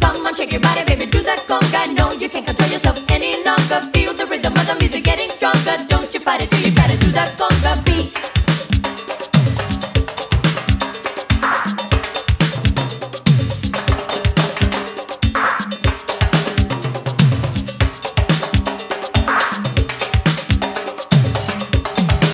Come on, shake your body, baby, do that conga. No, you can't control yourself any longer. Feel the rhythm of the music getting stronger. Don't you fight it till you try to do that conga.